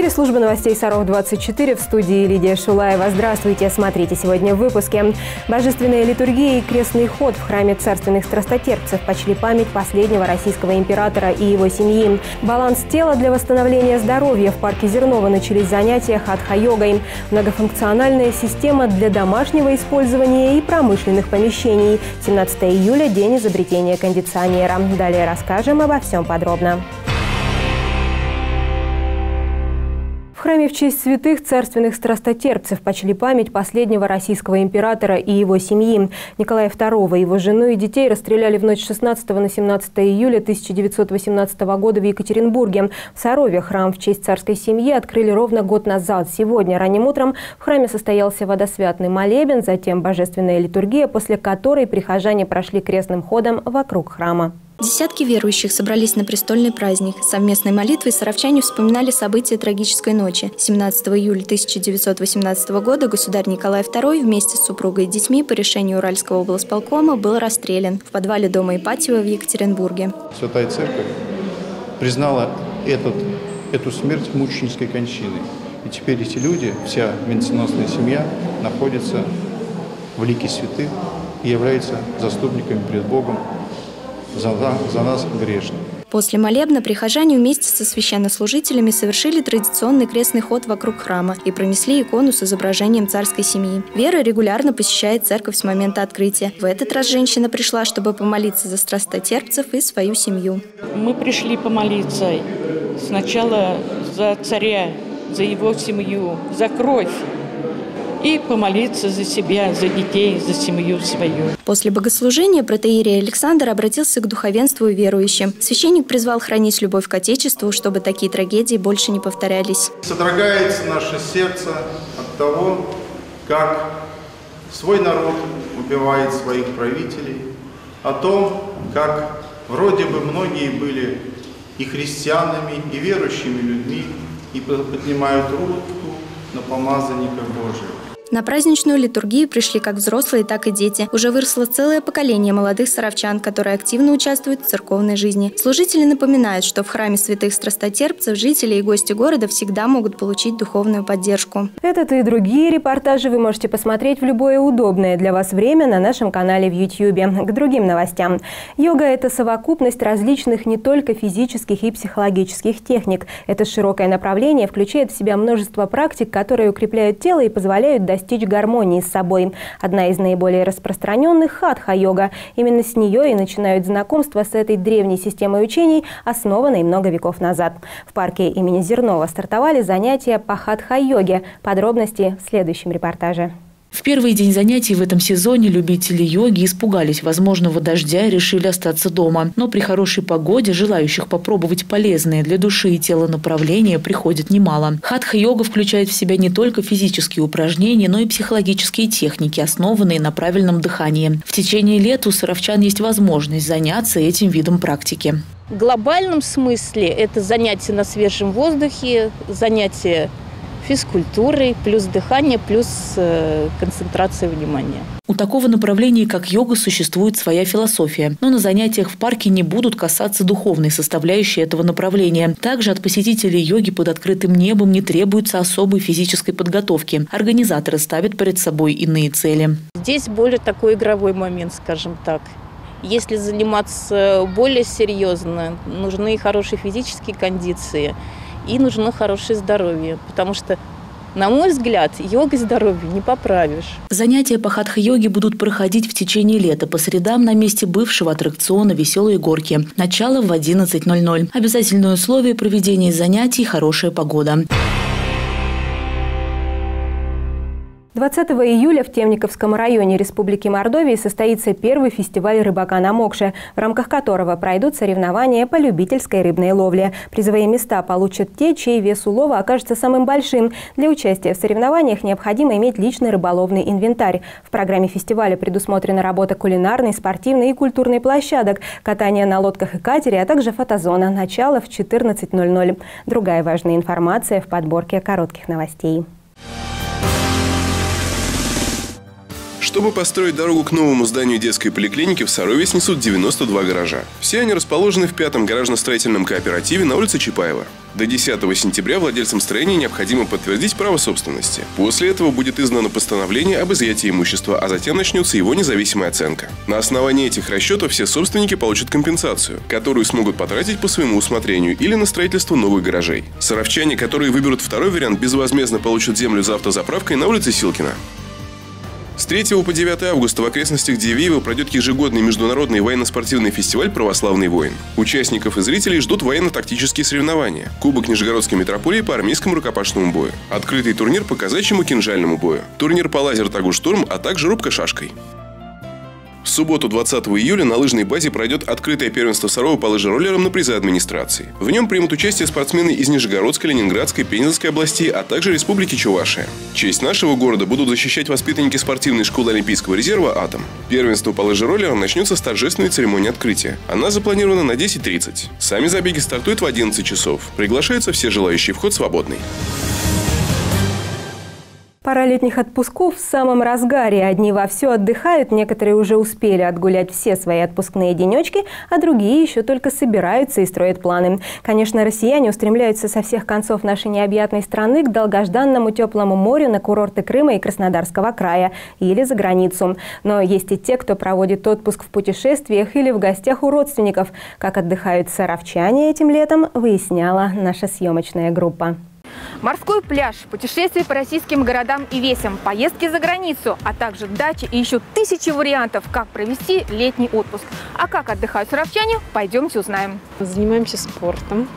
эфире служба новостей «Саров-24» в студии Лидия Шулаева. Здравствуйте. Смотрите сегодня в выпуске. Божественная литургия и крестный ход в храме царственных страстотерпцев почли память последнего российского императора и его семьи. Баланс тела для восстановления здоровья в парке Зернова начались занятия хатха-йогой. Многофункциональная система для домашнего использования и промышленных помещений. 17 июля – день изобретения кондиционера. Далее расскажем обо всем подробно. В храме в честь святых царственных страстотерпцев почли память последнего российского императора и его семьи. Николая II, его жену и детей расстреляли в ночь 16 на 17 июля 1918 года в Екатеринбурге. В Сарове храм в честь царской семьи открыли ровно год назад. Сегодня ранним утром в храме состоялся водосвятный молебен, затем божественная литургия, после которой прихожане прошли крестным ходом вокруг храма. Десятки верующих собрались на престольный праздник. Совместной молитвой саровчане вспоминали события трагической ночи. 17 июля 1918 года государь Николай II вместе с супругой и детьми по решению Уральского облсполкома был расстрелян в подвале дома Ипатьева в Екатеринбурге. Святая Церковь признала этот, эту смерть мученической кончиной. И теперь эти люди, вся венценосная семья, находятся в лике святых и являются заступниками перед Богом за, за нас грешных. После молебна прихожане вместе со священнослужителями совершили традиционный крестный ход вокруг храма и пронесли икону с изображением царской семьи. Вера регулярно посещает церковь с момента открытия. В этот раз женщина пришла, чтобы помолиться за страстотерпцев и свою семью. Мы пришли помолиться сначала за царя, за его семью, за кровь и помолиться за себя, за детей, за семью свою. После богослужения протеерей Александр обратился к духовенству и верующим. Священник призвал хранить любовь к Отечеству, чтобы такие трагедии больше не повторялись. Содрогается наше сердце от того, как свой народ убивает своих правителей, о том, как вроде бы многие были и христианами, и верующими людьми, и поднимают руку на помазанника Божия. На праздничную литургию пришли как взрослые, так и дети. Уже выросло целое поколение молодых саровчан, которые активно участвуют в церковной жизни. Служители напоминают, что в храме святых страстотерпцев жители и гости города всегда могут получить духовную поддержку. Этот и другие репортажи вы можете посмотреть в любое удобное для вас время на нашем канале в YouTube. К другим новостям. Йога – это совокупность различных не только физических и психологических техник. Это широкое направление включает в себя множество практик, которые укрепляют тело и позволяют достичь достичь гармонии с собой. Одна из наиболее распространенных – хатха-йога. Именно с нее и начинают знакомство с этой древней системой учений, основанной много веков назад. В парке имени Зернова стартовали занятия по хатха-йоге. Подробности в следующем репортаже. В первый день занятий в этом сезоне любители йоги испугались возможного дождя и решили остаться дома. Но при хорошей погоде желающих попробовать полезные для души и тела направления приходит немало. Хатха-йога включает в себя не только физические упражнения, но и психологические техники, основанные на правильном дыхании. В течение лет у саровчан есть возможность заняться этим видом практики. В глобальном смысле это занятия на свежем воздухе, занятия физкультурой, плюс дыхание, плюс э, концентрация внимания. У такого направления, как йога, существует своя философия. Но на занятиях в парке не будут касаться духовной составляющей этого направления. Также от посетителей йоги под открытым небом не требуется особой физической подготовки. Организаторы ставят перед собой иные цели. Здесь более такой игровой момент, скажем так. Если заниматься более серьезно, нужны хорошие физические кондиции – и нужно хорошее здоровье, потому что на мой взгляд, йогой здоровье не поправишь. Занятия по хатха-йоге будут проходить в течение лета по средам на месте бывшего аттракциона «Веселые горки». Начало в 11.00. Обязательное условие проведения занятий – хорошая погода. 20 июля в Темниковском районе Республики Мордовии состоится первый фестиваль рыбака на Мокше, в рамках которого пройдут соревнования по любительской рыбной ловле. Призовые места получат те, чей вес улова окажется самым большим. Для участия в соревнованиях необходимо иметь личный рыболовный инвентарь. В программе фестиваля предусмотрена работа кулинарной, спортивной и культурной площадок, катание на лодках и катере, а также фотозона. Начало в 14.00. Другая важная информация в подборке коротких новостей. Чтобы построить дорогу к новому зданию детской поликлиники, в Сарове снесут 92 гаража. Все они расположены в пятом гаражно-строительном кооперативе на улице Чапаева. До 10 сентября владельцам строения необходимо подтвердить право собственности. После этого будет издано постановление об изъятии имущества, а затем начнется его независимая оценка. На основании этих расчетов все собственники получат компенсацию, которую смогут потратить по своему усмотрению или на строительство новых гаражей. Саровчане, которые выберут второй вариант, безвозмездно получат землю за автозаправкой на улице Силкина. С 3 по 9 августа в окрестностях Дивеева пройдет ежегодный международный военно-спортивный фестиваль «Православный воин». Участников и зрителей ждут военно-тактические соревнования. Кубок Нижегородской метрополии по армейскому рукопашному бою. Открытый турнир по казачьему кинжальному бою. Турнир по лазер-тагу «Штурм», а также рубка шашкой. В субботу 20 июля на лыжной базе пройдет открытое первенство Сарова по лыжероллерам на призы администрации. В нем примут участие спортсмены из Нижегородской, Ленинградской, Пензенской областей, а также Республики Чувашия. Честь нашего города будут защищать воспитанники спортивной школы Олимпийского резерва «Атом». Первенство по лыжероллерам начнется с торжественной церемонии открытия. Она запланирована на 10.30. Сами забеги стартуют в 11 часов. Приглашаются все желающие, вход свободный. Пора летних отпусков в самом разгаре. Одни вовсю отдыхают, некоторые уже успели отгулять все свои отпускные денечки, а другие еще только собираются и строят планы. Конечно, россияне устремляются со всех концов нашей необъятной страны к долгожданному теплому морю на курорты Крыма и Краснодарского края или за границу. Но есть и те, кто проводит отпуск в путешествиях или в гостях у родственников. Как отдыхают саровчане этим летом, выясняла наша съемочная группа. Морской пляж, путешествия по российским городам и весям, поездки за границу, а также дачи и еще тысячи вариантов, как провести летний отпуск. А как отдыхают саровчане, пойдемте узнаем. Занимаемся спортом,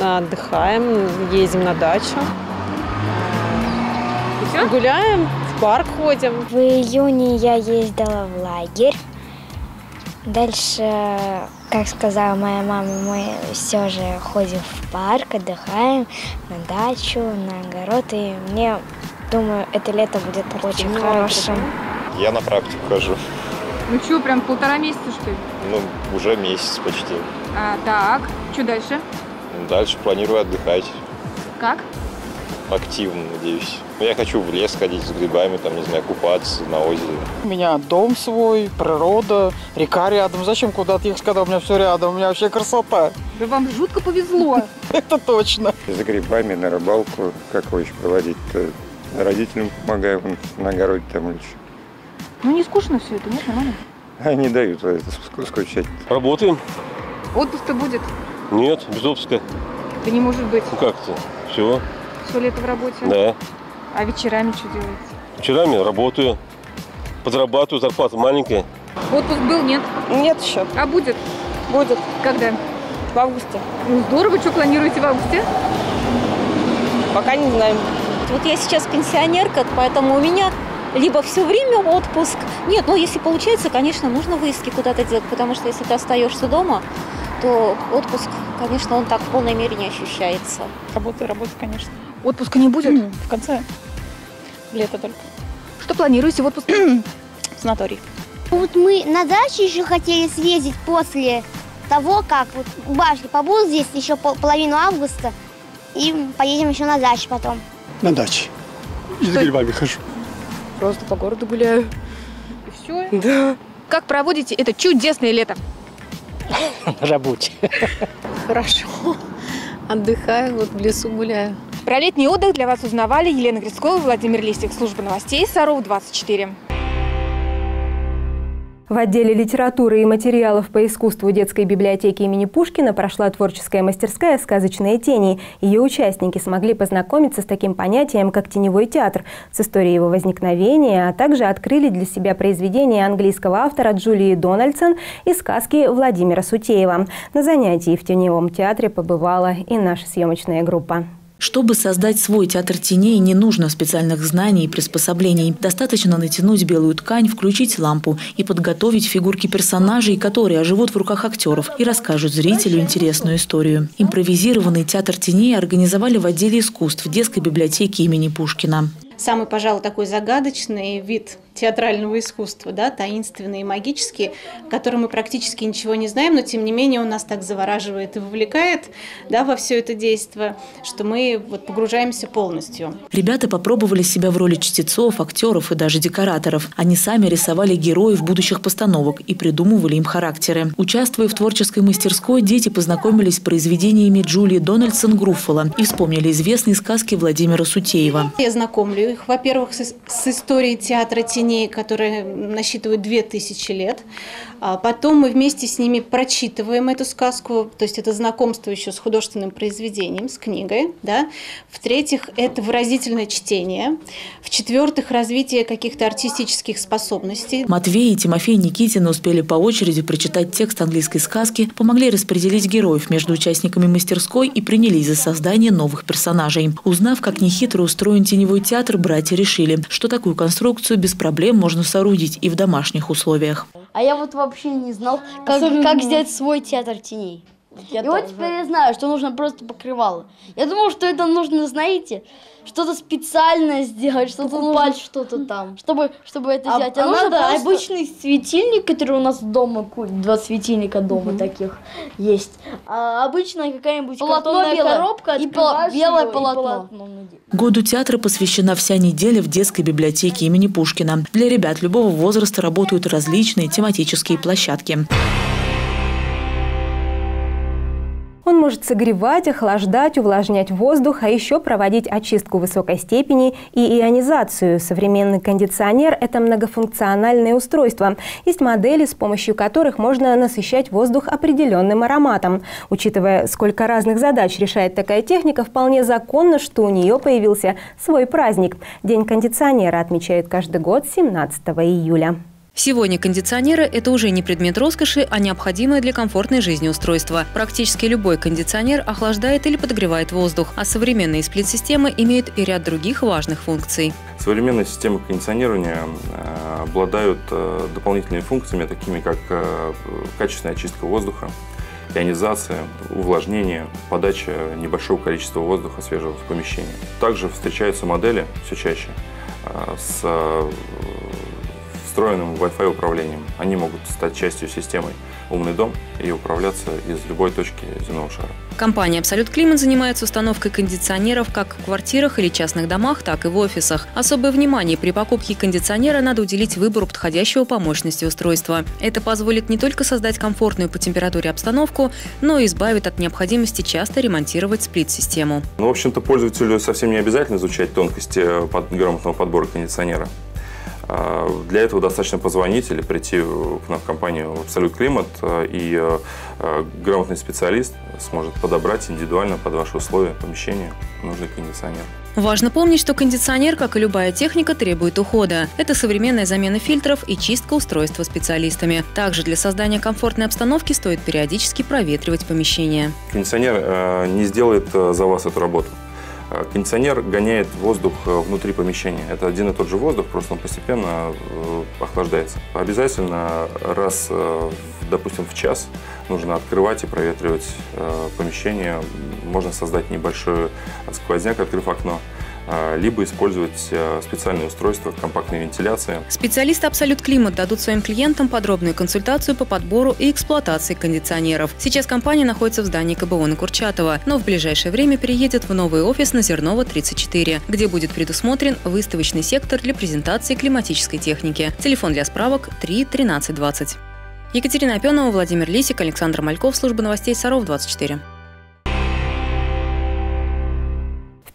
отдыхаем, ездим на дачу. Гуляем, в парк ходим. В июне я ездила в лагерь. Дальше, как сказала моя мама, мы все же ходим в парк, отдыхаем, на дачу, на огород. И мне, думаю, это лето будет очень хорошим. Я на практику хожу. Ну что, прям полтора месяца, что ли? Ну, уже месяц почти. А, так, что дальше? Дальше планирую отдыхать. Как? Активно, надеюсь. Я хочу в лес ходить с грибами, там, не знаю, купаться на озере. У меня дом свой, природа, река рядом. Зачем куда-то ехать, когда у меня все рядом? У меня вообще красота. Да вам жутко повезло. Это точно. За грибами на рыбалку, как его еще проводить-то? Родителям помогаю на огороде там что. Ну не скучно все это, нет, нормально? Они дают это скучать. Работаем. Отпуск-то будет? Нет, без отпуска. Да не может быть. Ну как-то, все. Все лето в работе? Да. А вечерами что делаете? Вечерами работаю, подрабатываю, зарплата маленькая. Отпуск был, нет? Нет еще. А будет? Будет. Когда? В августе. Ну здорово, что планируете в августе? Пока не знаем. Вот я сейчас пенсионерка, поэтому у меня либо все время отпуск. Нет, ну если получается, конечно, нужно выездки куда-то делать, потому что если ты остаешься дома, то отпуск, конечно, он так в полной мере не ощущается. Работа, работа, конечно. Отпуска не будет? В конце лета только. Что планируете в отпуск? Санаторий. Вот мы на даче еще хотели съездить после того, как вот башни побудут здесь еще половину августа, и поедем еще на дачу потом. На даче. И за грибами хожу. Просто по городу гуляю. И все? Да. Как проводите это чудесное лето? На работе. Хорошо. Отдыхаю, вот в лесу гуляю. Про летний отдых для вас узнавали Елена Грицкова, Владимир Листик, служба новостей Саров 24. В отделе литературы и материалов по искусству детской библиотеки имени Пушкина прошла творческая мастерская «Сказочные тени». Ее участники смогли познакомиться с таким понятием, как теневой театр, с историей его возникновения, а также открыли для себя произведения английского автора Джулии Дональдсон и сказки Владимира Сутеева. На занятии в теневом театре побывала и наша съемочная группа. Чтобы создать свой театр теней, не нужно специальных знаний и приспособлений. Достаточно натянуть белую ткань, включить лампу и подготовить фигурки персонажей, которые оживут в руках актеров и расскажут зрителю интересную историю. Импровизированный театр теней организовали в отделе искусств детской библиотеки имени Пушкина. Самый, пожалуй, такой загадочный вид театрального искусства, да, таинственные и магические, о котором мы практически ничего не знаем, но тем не менее он нас так завораживает и вовлекает да, во все это действие, что мы вот погружаемся полностью. Ребята попробовали себя в роли чтецов, актеров и даже декораторов. Они сами рисовали героев будущих постановок и придумывали им характеры. Участвуя в творческой мастерской, дети познакомились с произведениями Джулии Дональдсон Груффало и вспомнили известные сказки Владимира Сутеева. Я знакомлю их, во-первых, с, с историей театра теней, которая насчитывает 2000 лет. А потом мы вместе с ними прочитываем эту сказку, то есть это знакомство еще с художественным произведением, с книгой. Да? В-третьих, это выразительное чтение. В-четвертых, развитие каких-то артистических способностей. Матвей и Тимофей Никитин успели по очереди прочитать текст английской сказки, помогли распределить героев между участниками мастерской и принялись за создание новых персонажей. Узнав, как нехитро устроен теневой театр, братья решили, что такую конструкцию без проблем можно соорудить и в домашних условиях. А я вот вообще не знал, как, как сделать свой театр теней. Я и тоже. вот теперь я знаю, что нужно просто покрывало. Я думал, что это нужно, знаете, что-то специальное сделать, что-то покупать что-то там, чтобы чтобы это а, взять. А, а надо просто... обычный светильник, который у нас дома, два светильника дома угу. таких есть. А обычная какая-нибудь полотно белая коробка, и пол- белое полотно. И полотно. Году театра посвящена вся неделя в детской библиотеке имени Пушкина. Для ребят любого возраста работают различные тематические площадки. Может согревать, охлаждать, увлажнять воздух, а еще проводить очистку высокой степени и ионизацию. Современный кондиционер – это многофункциональное устройство. Есть модели, с помощью которых можно насыщать воздух определенным ароматом. Учитывая, сколько разных задач решает такая техника, вполне законно, что у нее появился свой праздник. День кондиционера отмечают каждый год 17 июля. Сегодня кондиционеры – это уже не предмет роскоши, а необходимое для комфортной жизни устройство. Практически любой кондиционер охлаждает или подогревает воздух, а современные сплит-системы имеют и ряд других важных функций. Современные системы кондиционирования э, обладают э, дополнительными функциями, такими как э, качественная очистка воздуха, ионизация, увлажнение, подача небольшого количества воздуха свежего в помещение. Также встречаются модели все чаще с встроенным Wi-Fi управлением. Они могут стать частью системы «Умный дом» и управляться из любой точки земного шара. Компания «Абсолют Климат» занимается установкой кондиционеров как в квартирах или частных домах, так и в офисах. Особое внимание при покупке кондиционера надо уделить выбору подходящего по мощности устройства. Это позволит не только создать комфортную по температуре обстановку, но и избавит от необходимости часто ремонтировать сплит-систему. Ну, в общем-то, пользователю совсем не обязательно изучать тонкости грамотного подбора кондиционера. А, для этого достаточно позвонить или прийти к нам в компанию Абсолют Климат, а, и а, грамотный специалист сможет подобрать индивидуально под ваши условия помещения нужный кондиционер. Важно помнить, что кондиционер, как и любая техника, требует ухода. Это современная замена фильтров и чистка устройства специалистами. Также для создания комфортной обстановки стоит периодически проветривать помещение. Кондиционер не сделает за вас эту работу. Э, кондиционер гоняет воздух э, внутри помещения. Это один и тот же воздух, просто он постепенно э, охлаждается. Обязательно раз, допустим, в час нужно открывать и проветривать помещение. Можно создать небольшой сквозняк, открыв окно. А, либо использовать а, специальные устройства компактной вентиляции. Специалисты «Абсолют Климат» дадут своим клиентам подробную консультацию по подбору и эксплуатации кондиционеров. Сейчас компания находится в здании КБО на Курчатова, но в ближайшее время переедет в новый офис на Зернова 34, где будет предусмотрен выставочный сектор для презентации климатической техники. Телефон для справок 3 13 20. Екатерина Опенова, Владимир Лисик, Александр Мальков, служба новостей Саров 24.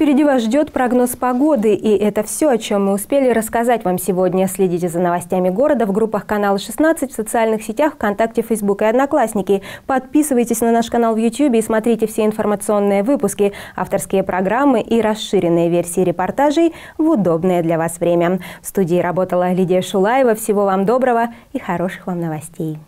Впереди вас ждет прогноз погоды, и это все, о чем мы успели рассказать вам сегодня. Следите за новостями города в группах канала 16, в социальных сетях, ВКонтакте, Фейсбук и Одноклассники. Подписывайтесь на наш канал в YouTube и смотрите все информационные выпуски, авторские программы и расширенные версии репортажей в удобное для вас время. В студии работала Лидия Шулаева. Всего вам доброго и хороших вам новостей.